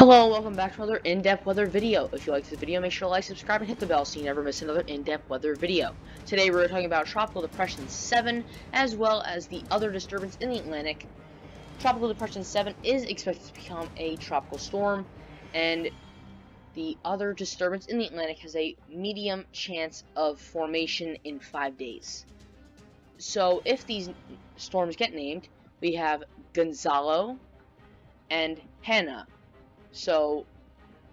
Hello, welcome back to another in-depth weather video. If you like this video, make sure to like, subscribe, and hit the bell so you never miss another in-depth weather video. Today we're talking about Tropical Depression 7, as well as the other disturbance in the Atlantic. Tropical Depression 7 is expected to become a tropical storm, and the other disturbance in the Atlantic has a medium chance of formation in five days. So if these storms get named, we have Gonzalo and Hanna. So,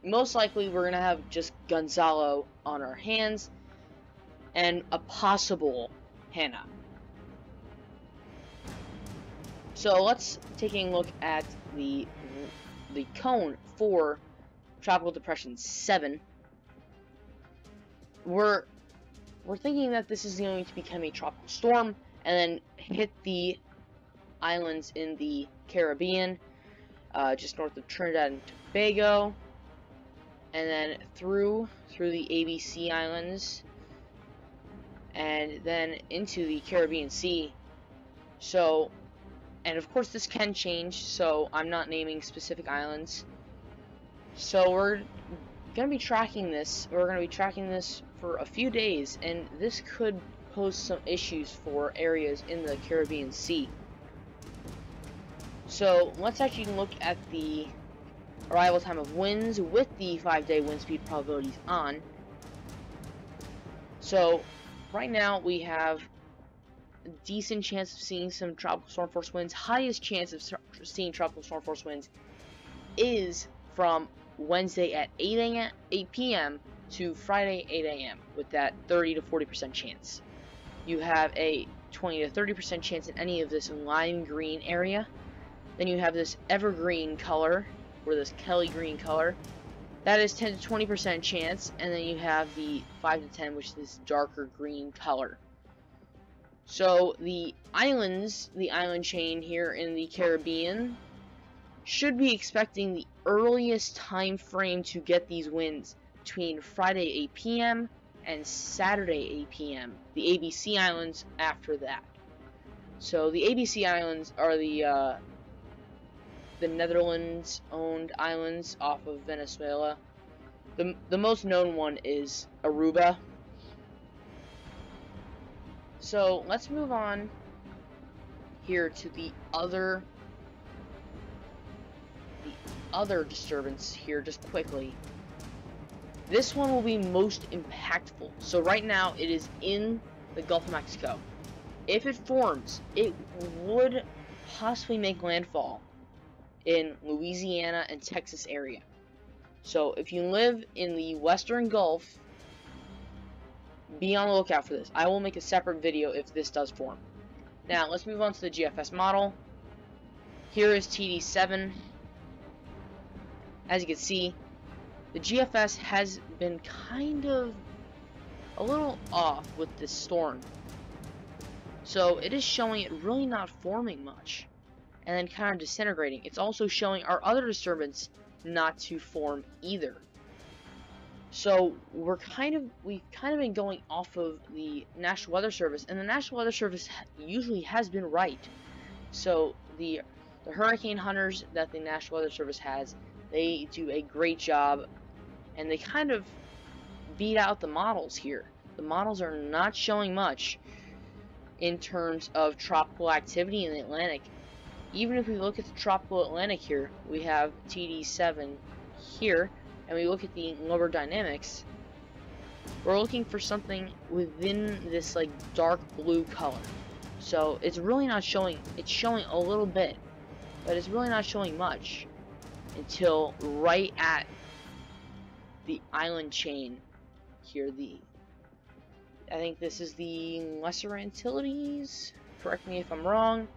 most likely we're going to have just Gonzalo on our hands and a possible Hanna. So let's take a look at the the cone for Tropical Depression 7. We're we're thinking that this is going to become a tropical storm and then hit the islands in the Caribbean, uh, just north of Trinidad and Tobago, and then through through the ABC Islands, and then into the Caribbean Sea. So, and of course this can change, so I'm not naming specific islands. So we're gonna be tracking this. We're gonna be tracking this for a few days, and this could pose some issues for areas in the Caribbean Sea. So let's actually look at the arrival time of winds with the 5-day wind speed probabilities on. So right now we have a decent chance of seeing some tropical storm force winds. Highest chance of seeing tropical storm force winds is from Wednesday at 8 a.m. 8 p.m. to Friday 8 a.m. with that 30 to 40% chance. You have a 20 to 30% chance in any of this lime green area. Then you have this evergreen color or this Kelly green color. That is 10 to 20% chance, and then you have the 5 to 10, which is this darker green color. So the islands, the island chain here in the Caribbean, should be expecting the earliest time frame to get these winds between Friday 8 p.m. and Saturday 8 p.m. The ABC Islands after that. So the ABC Islands are the uh, the Netherlands-owned islands off of Venezuela. The, the most known one is Aruba. So let's move on here to the other the other disturbance here just quickly. This one will be most impactful. So right now it is in the Gulf of Mexico. If it forms, it would possibly make landfall in Louisiana and Texas area. So if you live in the Western Gulf, be on the lookout for this. I will make a separate video if this does form. Now, let's move on to the GFS model. Here is TD7. As you can see, the GFS has been kind of a little off with this storm. So it is showing it really not forming much and then kind of disintegrating. It's also showing our other disturbance not to form either. So we're kind of we've kind of been going off of the National Weather Service, and the National Weather Service usually has been right. So the the hurricane hunters that the National Weather Service has, they do a great job, and they kind of beat out the models here. The models are not showing much in terms of tropical activity in the Atlantic even if we look at the tropical Atlantic here, we have TD7 here, and we look at the lower dynamics, we're looking for something within this like dark blue color. So it's really not showing, it's showing a little bit, but it's really not showing much until right at the island chain here, the, I think this is the Lesser Antilles, correct me if I'm wrong,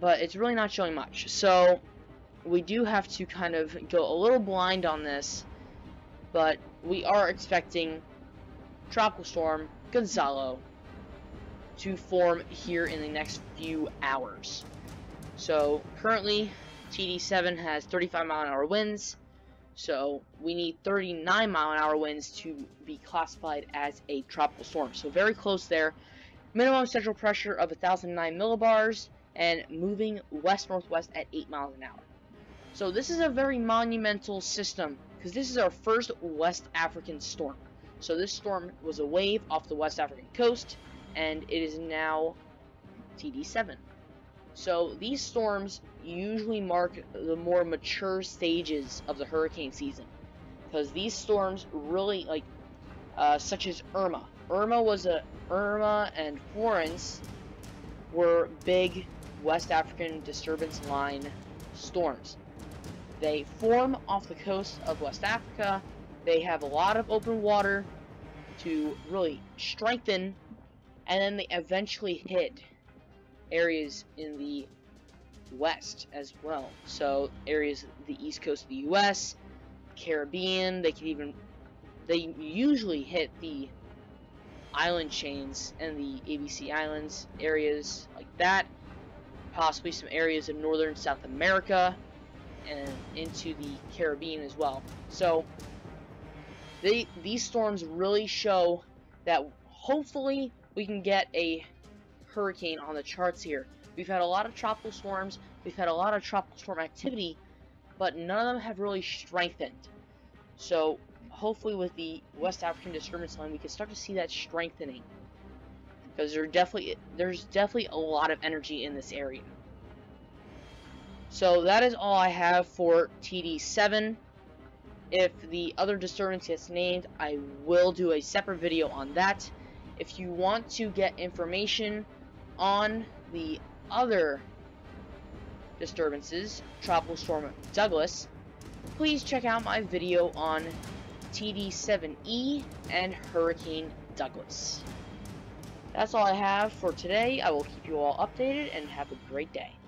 but it's really not showing much. So we do have to kind of go a little blind on this, but we are expecting Tropical Storm Gonzalo to form here in the next few hours. So currently TD7 has 35 mile an hour winds, so we need 39 mile an hour winds to be classified as a tropical storm. So very close there. Minimum central pressure of 1009 millibars, and moving west-northwest at 8 miles an hour. So this is a very monumental system because this is our first West African storm. So this storm was a wave off the West African coast, and it is now TD7. So these storms usually mark the more mature stages of the hurricane season, because these storms really like, uh, such as Irma. Irma was a Irma and Florence were big West African disturbance line storms. They form off the coast of West Africa. They have a lot of open water to really strengthen, and then they eventually hit areas in the west as well. So areas the east coast of the U.S., Caribbean. They can even they usually hit the island chains and the ABC Islands areas like that. Possibly some areas of northern South America and into the Caribbean as well. So they these storms really show that hopefully we can get a hurricane on the charts here. We've had a lot of tropical storms, we've had a lot of tropical storm activity, but none of them have really strengthened. So hopefully with the West African disturbance line, we can start to see that strengthening. Because there definitely there's definitely a lot of energy in this area. So that is all I have for TD7. If the other disturbance gets named, I will do a separate video on that. If you want to get information on the other disturbances, Tropical Storm Douglas, please check out my video on TD7E and Hurricane Douglas. That's all I have for today. I will keep you all updated and have a great day.